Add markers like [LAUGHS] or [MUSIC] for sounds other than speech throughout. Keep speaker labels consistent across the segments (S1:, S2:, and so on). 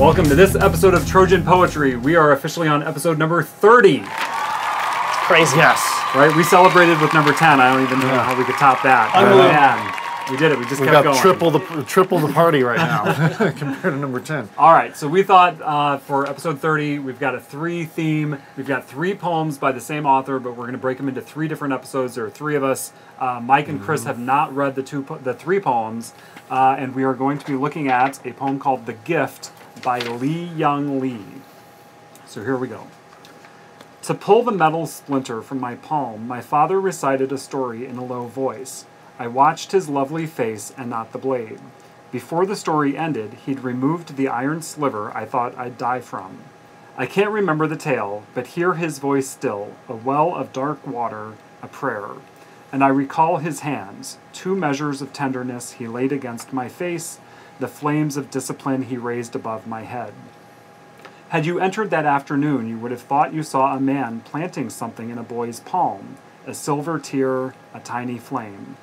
S1: Welcome to this episode of Trojan Poetry. We are officially on episode number 30.
S2: Crazy.
S3: Yes.
S1: Right? We celebrated with number 10. I don't even know how we could top that.
S2: Unbelievable.
S1: man, we did it. We just
S3: We
S1: kept
S3: got
S1: going.
S3: triple the triple the party right now [LAUGHS] [LAUGHS] compared to number ten.
S1: All right, so we thought uh, for episode 30, we've got a three theme. We've got three poems by the same author, but we're going to break them into three different episodes. There are three of us. Uh, Mike and Chris have not read the two, po- the three poems, uh, and we are going to be looking at a poem called "The Gift" by Li-Young Lee. So here we go. To pull the metal splinter from my palm, my father recited a story in a low voice. I watched his lovely face and not the blade. Before the story ended, he'd removed the iron sliver I thought I'd die from. I can't remember the tale, but hear his voice still, a well of dark water, a prayer. And I recall his hands, two measures of tenderness he laid against my face, the flames of discipline he raised above my head. Had you entered that afternoon, you would have thought you saw a man planting something in a boy's palm, a silver tear, a tiny flame.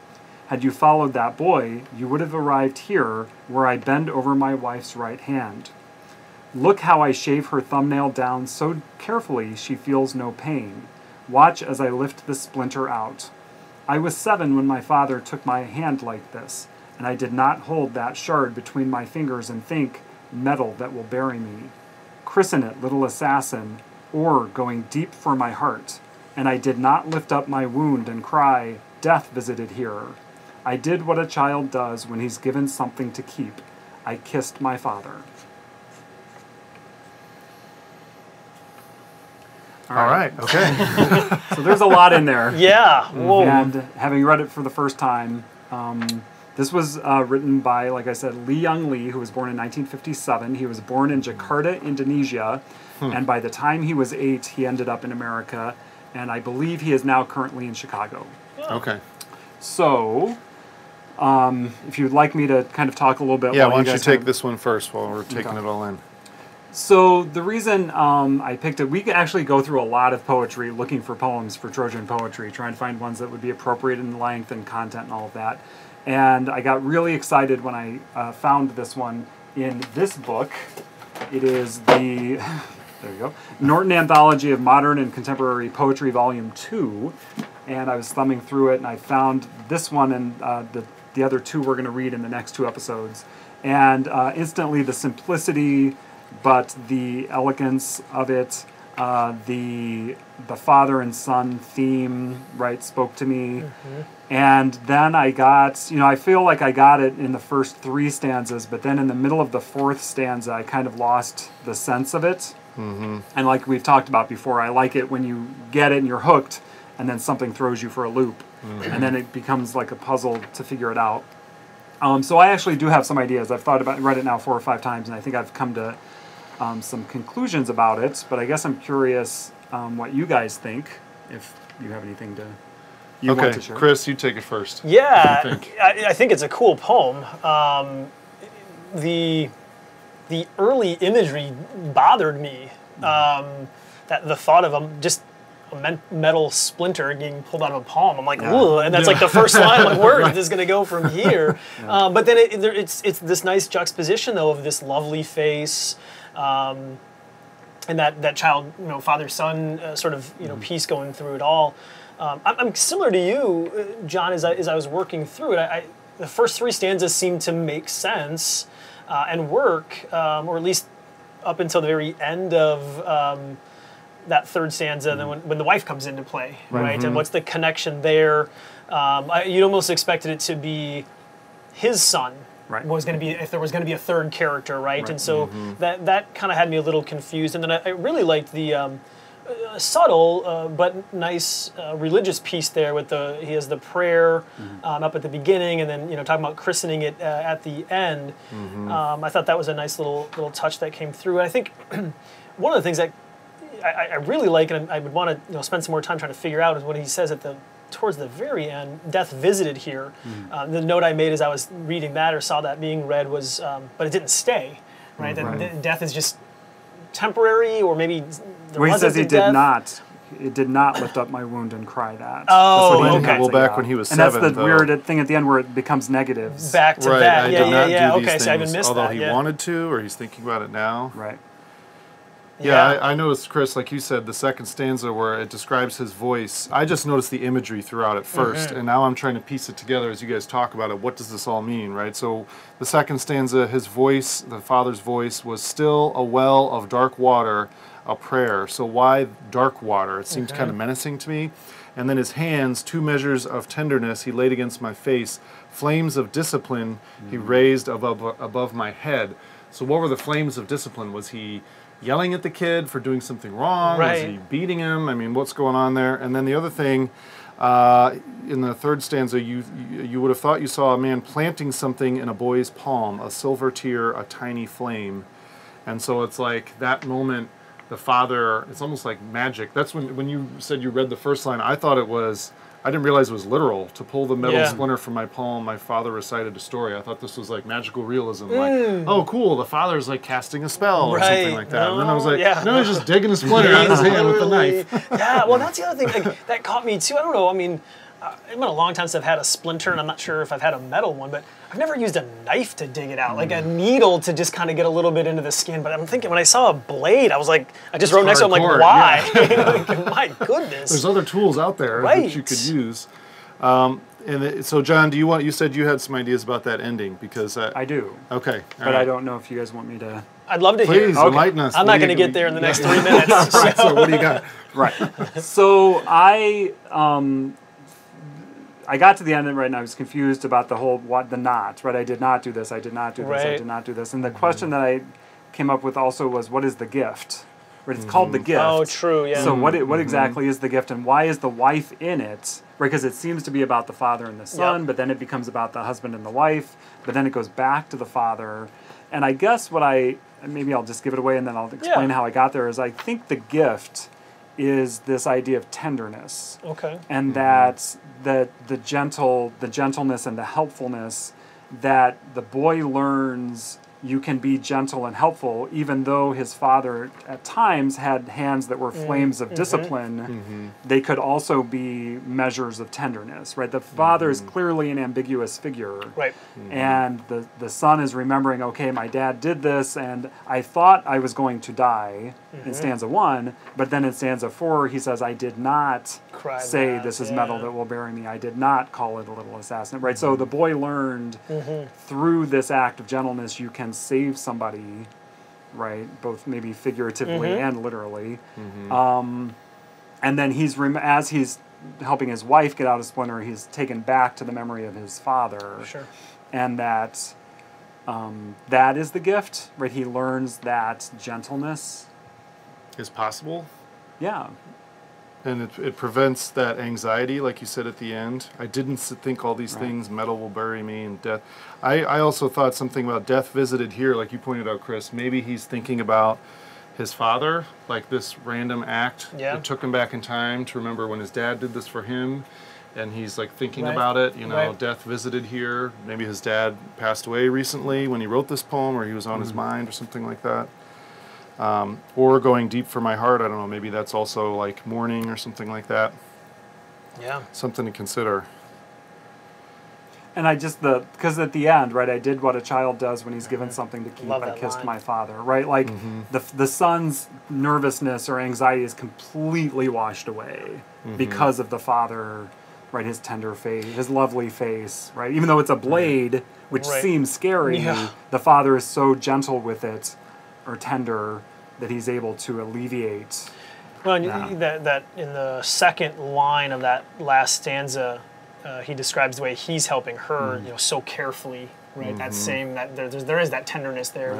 S1: Had you followed that boy, you would have arrived here where I bend over my wife's right hand. Look how I shave her thumbnail down so carefully she feels no pain. Watch as I lift the splinter out. I was seven when my father took my hand like this, and I did not hold that shard between my fingers and think, metal that will bury me. Christen it, little assassin, ore going deep for my heart. And I did not lift up my wound and cry, Death visited here. I did what a child does when he's given something to keep. I kissed my father.
S3: All right. Okay. [LAUGHS]
S1: So there's a lot in there.
S2: Yeah. Whoa.
S1: And having read it for the first time, um, this was uh, written by, like I said, Li-Young Lee, who was born in 1957. He was born in Jakarta, Indonesia, and by the time he was eight, he ended up in America, and I believe he is now currently in Chicago.
S3: okay.
S1: So, um, if you'd like me to kind of talk a little bit,
S3: Yeah.
S1: while
S3: Why don't you
S1: guys
S3: take
S1: kind of-
S3: this one first while we're taking
S1: Okay.
S3: it all in?
S1: So the reason um, I picked it, we could actually go through a lot of poetry looking for poems for Trojan poetry, trying to find ones that would be appropriate in length and content and all of that. And I got really excited when I uh, found this one in this book. It is the [LAUGHS] there you go Norton Anthology of Modern and Contemporary Poetry, Volume Two. And I was thumbing through it, and I found this one and uh, the the other two we're going to read in the next two episodes. And uh, instantly, the simplicity, but the elegance of it, uh, the the father and son theme, right, spoke to me. And then I got, you know, I feel like I got it in the first three stanzas, but then in the middle of the fourth stanza, I kind of lost the sense of it. Mm-hmm. And like we've talked about before, I like it when you get it and you're hooked, and then something throws you for a loop, and then it becomes like a puzzle to figure it out. Um, so I actually do have some ideas. I've thought about read it now four or five times, and I think I've come to um, some conclusions about it. But I guess I'm curious um, what you guys think. If you have anything to you want
S3: Okay,
S1: to share.
S3: Chris, you take it first.
S2: Yeah,
S3: What do you think?
S2: I, I think it's a cool poem. Um, the the early imagery bothered me. Um, that the thought of a, just a metal splinter getting pulled out of a palm. I'm like, ooh, and that's like the first line. Like, where [LAUGHS] is this going to go from here? [LAUGHS] Um, but then it, it's it's this nice juxtaposition though of this lovely face. Um, and that, that child, you know, father son uh, sort of you know piece going through it all. Um, I'm, I'm similar to you, uh, John. As I, as I was working through it, I, I, the first three stanzas seemed to make sense uh, and work, um, or at least up until the very end of um, that third stanza. And then when, when the wife comes into play, right? And what's the connection there? Um, I, you'd almost expected it to be his son
S1: Right.
S2: was going to be if there was going to be a third character, right? And so that that kind of had me a little confused. And then I, I really liked the um, uh, subtle uh, but nice uh, religious piece there with the he has the prayer um, up at the beginning, and then you know talking about christening it uh, at the end. Um, I thought that was a nice little little touch that came through. And I think [CLEARS THROAT] one of the things that I, I really like, and I would want to you know spend some more time trying to figure out, is what he says at the towards the very end. Death visited here. Uh, the note I made as I was reading that or saw that being read was, um, but it didn't stay. Right, that
S1: Right.
S2: de- death is just temporary, or maybe there
S1: Well, he
S2: wasn't
S1: says he did
S2: death.
S1: not. it did not lift up my wound and cry that.
S2: Oh,
S1: That's what he
S2: okay.
S3: Well, back
S1: yeah.
S3: when he was
S1: and that's the
S3: though.
S1: weird thing at the end where it becomes negatives.
S2: Back to
S3: right,
S2: that.
S3: I
S2: yeah,
S3: did
S2: yeah,
S3: not
S2: yeah.
S3: do these
S2: Okay, so I even
S3: things,
S2: missed
S3: although
S2: that.
S3: he
S2: yeah.
S3: wanted to, or he's thinking about it now.
S1: Right.
S3: Yeah, I, I noticed, Chris, like you said, the second stanza where it describes his voice. I just noticed the imagery throughout at 1st
S2: Mm-hmm.
S3: and now I'm trying to piece it together as you guys talk about it. What does this all mean, right? So, the second stanza, his voice, the father's voice, was still a well of dark water, a prayer. So, why dark water? It seems kind of menacing to me. And then his hands, two measures of tenderness, he laid against my face. Flames of discipline he raised above above my head. So, what were the flames of discipline? Was he yelling at the kid for doing something wrong? Was he beating him? I mean, what's going on there? And then the other thing, uh, in the third stanza, you you you would have thought you saw a man planting something in a boy's palm, a silver tear, a tiny flame, and so it's like that moment. The father, it's almost like magic. That's when when you said you read the first line. I thought it was. I didn't realize it was literal. To pull the metal
S2: Yeah.
S3: splinter from my palm, my father recited a story. I thought this was like magical realism. Like, oh, cool, the father's like casting a spell or something
S2: Mm.
S3: Like that. and then I was like,
S2: yeah.
S3: no, he's just digging a splinter out of his hand with a [LAUGHS] knife.
S2: yeah, well, that's the other thing like, that caught me too. I don't know. I mean, it's been a long time since I've had a splinter, and I'm not sure if I've had a metal one, but I've never used a knife to dig it out, like a needle to just kind of get a little bit into the skin. But I'm thinking when I saw a blade, I was like, I just wrote next to it, I'm like, why? [LAUGHS] like, my goodness.
S3: There's other tools out there that you could use. Um, and it, so, John, do you want? You said you had some ideas about that ending because uh,
S1: I do.
S3: okay,
S1: But I don't know if you guys want me to.
S2: I'd love to hear.
S3: Please
S2: Okay.
S3: enlighten us.
S2: I'm
S3: What
S2: not going to get there in the next three minutes. [LAUGHS]
S3: Right, so what do you [LAUGHS] got?
S1: Right. so I um, I got to the end of it right now. I was confused about the whole what the not. Right. I did not do this. I did not do this. I did not do this. And the question that I came up with also was, what is the gift? Right. It's called the mm-hmm. oh, gift.
S2: Oh, true. Yeah.
S1: So what? It, what mm-hmm. exactly is the gift, and why is the wife in it? Right, because it seems to be about the father and the son,
S2: Yep.
S1: but then it becomes about the husband and the wife, but then it goes back to the father. And I guess what I maybe I'll just give it away and then I'll explain
S2: Yeah.
S1: how I got there. Is I think the gift is this idea of tenderness,
S2: okay.
S1: and mm-hmm. that the the gentle the gentleness and the helpfulness that the boy learns you can be gentle and helpful even though his father at times had hands that were mm, flames of mm-hmm. discipline mm-hmm. they could also be measures of tenderness right? The father is mm-hmm. clearly an ambiguous figure.
S2: Right.
S1: and the, the son is remembering okay my dad did this and i thought i was going to die in stanza one but then in stanza four he says i did not
S2: Cry
S1: say
S2: that,
S1: this is metal that will bury me. I did not call it a little assassin right? So the boy learned
S2: Mm-hmm.
S1: through this act of gentleness you can save somebody right both maybe figuratively
S2: Mm-hmm.
S1: and literally. Um, and then he's rem- as he's helping his wife get out of splinter he's taken back to the memory of his father.
S2: Sure.
S1: and that um, that is the gift right? He learns that gentleness
S3: Is possible,
S1: yeah
S3: and it, it prevents that anxiety, like you said at the end. I didn't think all these
S1: Right.
S3: things. Metal will bury me, and death. I, I also thought something about death visited here, like you pointed out, Chris. Maybe he's thinking about his father, like this random act
S2: Yeah.
S3: that took him back in time to remember when his dad did this for him. And he's like thinking
S2: Right.
S3: about it, you know,
S2: Right.
S3: death visited here. Maybe his dad passed away recently when he wrote this poem, or he was on his mm-hmm. mind, or something like that. Um, or going deep for my heart. I don't know. Maybe that's also like mourning ore something like that.
S2: Yeah.
S3: Something to consider.
S1: and i just the because at the end right i did what a child does when he's mm-hmm. given something to keep
S2: Love
S1: i kissed
S2: line.
S1: my father right like mm-hmm. the the son's nervousness or anxiety is completely washed away mm-hmm. because of the father right his tender face his lovely face right even though it's a blade which
S2: Right.
S1: seems scary
S2: Yeah.
S1: the father is so gentle with it or tender that he's able to alleviate
S2: Well,
S1: Yeah.
S2: that that in the second line of that last stanza, uh, he describes the way he's helping her, you know, so carefully, right? That same that there, there's, there is that tenderness there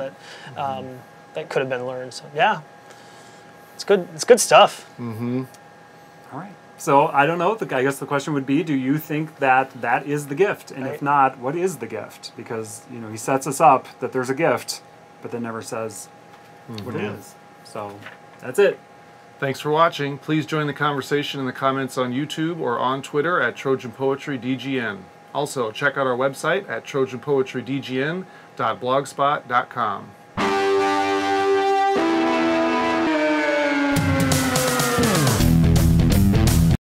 S2: that um, that could have been learned. So yeah, it's good. It's good stuff.
S1: All right. So I don't know. The, I guess the question would be: Do you think that that is the gift? And if not, what is the gift? Because you know he sets us up that there's a gift, but then never says Mm-hmm. what it is. So that's it.
S3: Thanks for watching. Please join the conversation in the comments on YouTube or on Twitter at Trojan Poetry DGN. Also, check out our website at trojanpoetrydgn.blogspot.com.